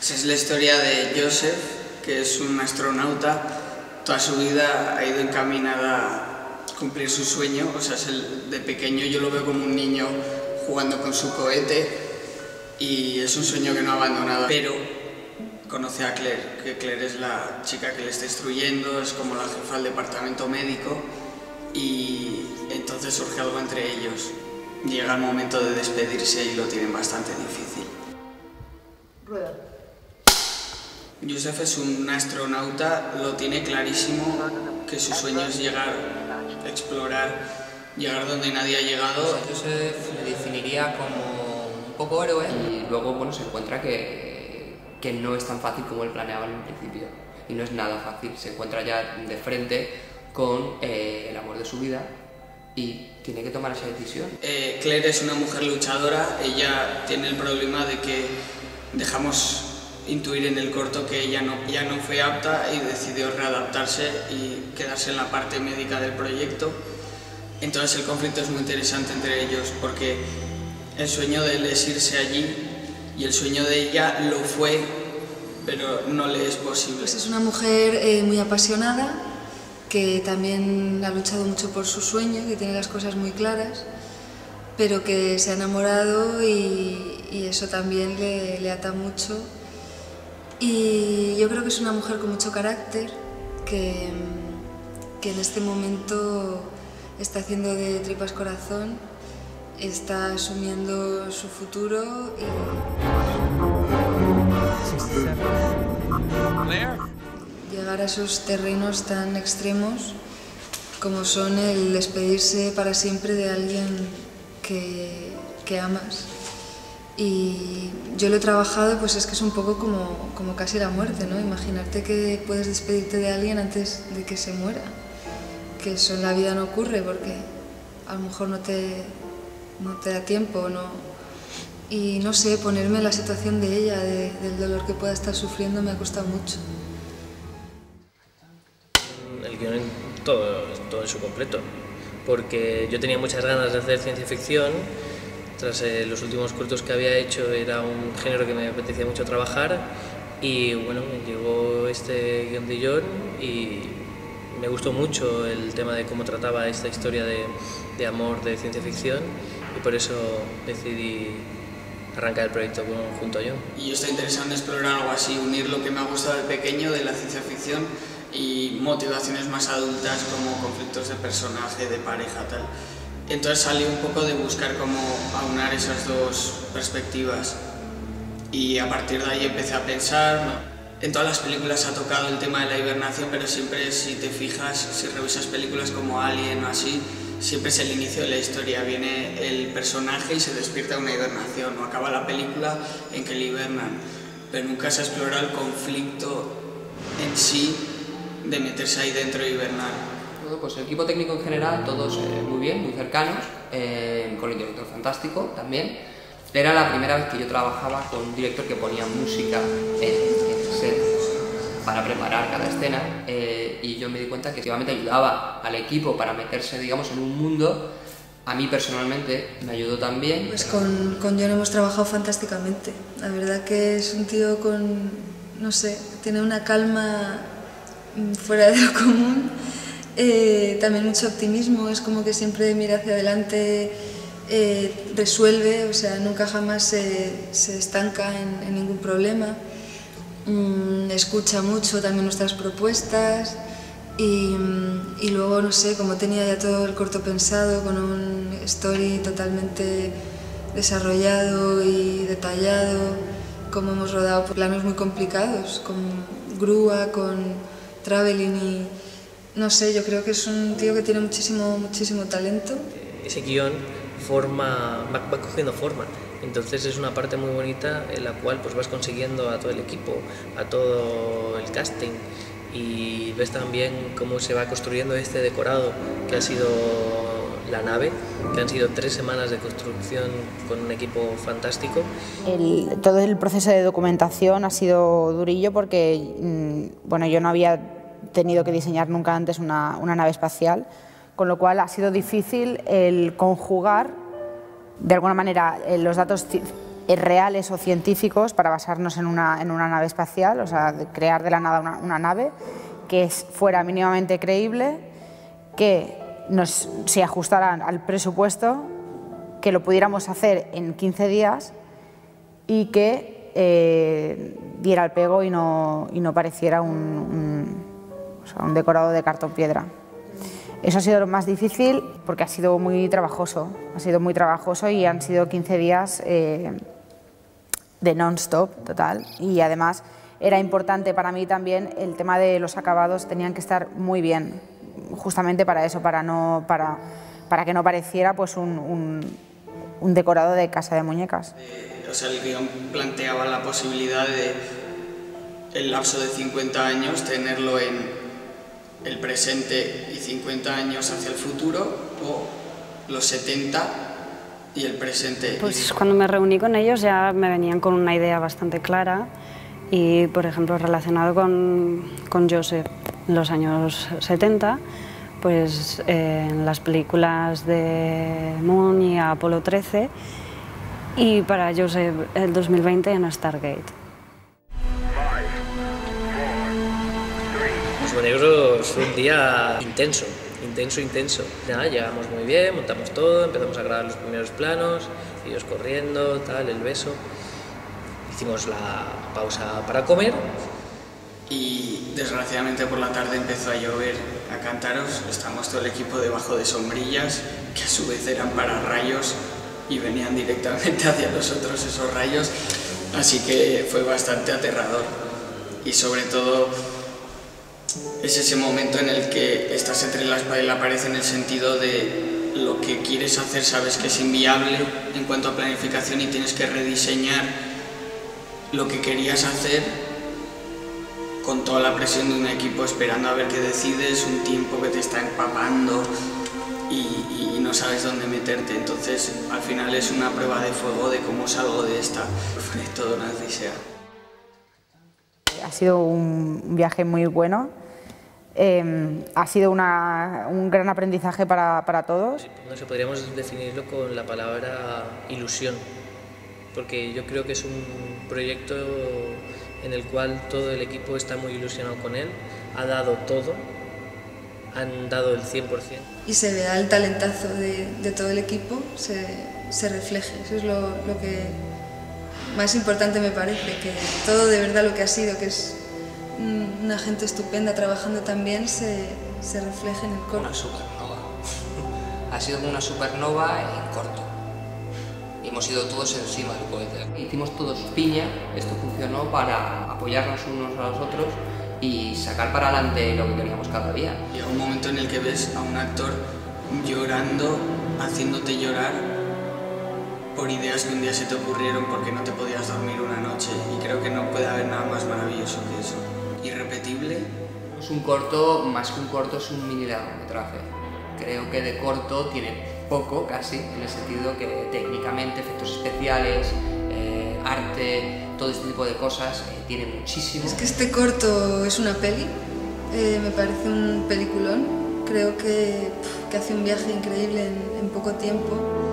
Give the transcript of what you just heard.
Esa es la historia de Joseph, que es un astronauta. Toda su vida ha ido encaminada a cumplir su sueño. O sea, es el, de pequeño yo lo veo como un niño jugando con su cohete y es un sueño que no ha abandonado. Pero conoce a Claire, que Claire es la chica que le está instruyendo, es como la jefa del departamento médico y entonces surge algo entre ellos. Llega el momento de despedirse y lo tienen bastante difícil. Rueda. Joseph es un astronauta, lo tiene clarísimo que su sueño es llegar, explorar, llegar donde nadie ha llegado. Joseph le definiría como un poco héroe y luego bueno, se encuentra que, que no es tan fácil como él planeaba en un principio. Y no es nada fácil, se encuentra ya de frente con eh, el amor de su vida y tiene que tomar esa decisión. Eh, Claire es una mujer luchadora, ella tiene el problema de que dejamos intuir en el corto que ella no, ya no fue apta y decidió readaptarse y quedarse en la parte médica del proyecto. Entonces el conflicto es muy interesante entre ellos porque el sueño de él es irse allí y el sueño de ella lo fue, pero no le es posible. Pues es una mujer eh, muy apasionada, que también ha luchado mucho por su sueño, que tiene las cosas muy claras, pero que se ha enamorado y, eso también le, le ata mucho. Y yo creo que es una mujer con mucho carácter, que, que en este momento está haciendo de tripas corazón, está asumiendo su futuro y... Llegar a esos terrenos tan extremos como son el despedirse para siempre de alguien que, amas. Y yo lo he trabajado, pues es que es un poco como, como casi la muerte, ¿no? Imaginarte que puedes despedirte de alguien antes de que se muera. Que eso en la vida no ocurre porque a lo mejor no te, no te da tiempo, ¿no? Y no sé, ponerme en la situación de ella, de, del dolor que pueda estar sufriendo, me ha costado mucho. El guion en todo, todo en su completo, porque yo tenía muchas ganas de hacer ciencia ficción tras eh, los últimos cortos que había hecho era un género que me apetecía mucho trabajar y bueno, llegó este guion de John y me gustó mucho el tema de cómo trataba esta historia de, de amor de ciencia ficción y por eso decidí arrancar el proyecto junto a John. Y yo estoy interesado en explorar algo así, unir lo que me ha gustado de pequeño de la ciencia ficción y motivaciones más adultas como conflictos de personaje, de pareja, tal. Entonces salí un poco de buscar cómo aunar esas dos perspectivas y a partir de ahí empecé a pensar. En todas las películas ha tocado el tema de la hibernación, pero siempre si te fijas, si revisas películas como Alien o así, siempre es el inicio de la historia. Viene el personaje y se despierta de una hibernación o acaba la película en que le hibernan, pero nunca se explora el conflicto en sí de meterse ahí dentro y hibernar pues el equipo técnico en general, todos eh, muy bien, muy cercanos, eh, con el director fantástico también. Era la primera vez que yo trabajaba con un director que ponía música en, el set para preparar cada escena eh, y yo me di cuenta que efectivamente ayudaba al equipo para meterse, digamos, en un mundo. A mí personalmente me ayudó también. Pues con, con John hemos trabajado fantásticamente. La verdad que es un tío con, no sé, tiene una calma fuera de lo común eh, también mucho optimismo, es como que siempre mira hacia adelante, eh, resuelve, o sea, nunca jamás se, se estanca en, en, ningún problema. Mm, escucha mucho también nuestras propuestas y, y, luego, no sé, como tenía ya todo el corto pensado, con un story totalmente desarrollado y detallado, como hemos rodado por planos muy complicados, con grúa, con traveling y no sé, yo creo que es un tío que tiene muchísimo, muchísimo talento. Ese guion forma, va, va, cogiendo forma. Entonces es una parte muy bonita en la cual pues vas consiguiendo a todo el equipo, a todo el casting y ves también cómo se va construyendo este decorado que ha sido la nave, que han sido tres semanas de construcción con un equipo fantástico. Todo el proceso de documentación ha sido durillo porque bueno, yo no había tenido que diseñar nunca antes una, una, nave espacial, con lo cual ha sido difícil el conjugar de alguna manera los datos reales o científicos para basarnos en una, en una nave espacial, o sea, crear de la nada una, una nave que fuera mínimamente creíble, que nos, se ajustara al presupuesto, que lo pudiéramos hacer en 15 días y que eh, diera el pego y no, y no pareciera un, un decorado de cartón piedra. Eso ha sido lo más difícil porque ha sido muy trabajoso, ha sido muy trabajoso y han sido 15 días eh, de non-stop total y además era importante para mí también el tema de los acabados, tenían que estar muy bien, justamente para eso, para, no, para, para que no pareciera pues un, un, un decorado de casa de muñecas. Eh, o sea, el guion planteaba la posibilidad de el lapso de 50 años tenerlo en el presente y 50 años hacia el futuro o los 70 y el presente. Pues cuando me reuní con ellos ya me venían con una idea bastante clara y, por ejemplo, relacionado con, con Joseph los años 70, pues eh, en las películas de Moon y Apolo 13 y para Joseph el 2020 en Stargate. Negros fue un día intenso, intenso, intenso. Llegamos muy bien, montamos todo, empezamos a grabar los primeros planos, ellos corriendo, tal, el beso. Hicimos la pausa para comer. Y desgraciadamente por la tarde empezó a llover a cántaros. Estamos todo el equipo debajo de sombrillas, que a su vez eran para rayos y venían directamente hacia nosotros esos rayos. Así que fue bastante aterrador. Y sobre todo es ese momento en el que estás entre la espada y la pared en el sentido de lo que quieres hacer sabes que es inviable en cuanto a planificación y tienes que rediseñar lo que querías hacer con toda la presión de un equipo esperando a ver qué decides, un tiempo que te está empapando y, y no sabes dónde meterte. Entonces al final es una prueba de fuego de cómo salgo de esta. Fue toda una odisea. Ha sido un viaje muy bueno eh, ha sido una, un gran aprendizaje para, para todos. No sé, podríamos definirlo con la palabra ilusión, porque yo creo que es un proyecto en el cual todo el equipo está muy ilusionado con él, ha dado todo, han dado el 100%. Y se vea el talentazo de, de todo el equipo, se, se refleje, eso es lo, lo que más importante me parece, que todo de verdad lo que ha sido, que es una gente estupenda trabajando también se, se refleja en el corto. Una supernova. ha sido como una supernova en corto. Hemos ido todos encima del cohete. Hicimos todos piña, esto funcionó para apoyarnos unos a los otros y sacar para adelante lo que queríamos cada día. Llega un momento en el que ves a un actor llorando, haciéndote llorar por ideas que un día se te ocurrieron porque no te podías dormir una noche y creo que no puede haber nada más maravilloso que eso irrepetible. Es un corto, más que un corto, es un mini largometraje. Creo que de corto tiene poco, casi, en el sentido que técnicamente, efectos especiales, eh, arte, todo este tipo de cosas, eh, tiene muchísimo. Es que este corto es una peli, eh, me parece un peliculón. Creo que, que hace un viaje increíble en, en poco tiempo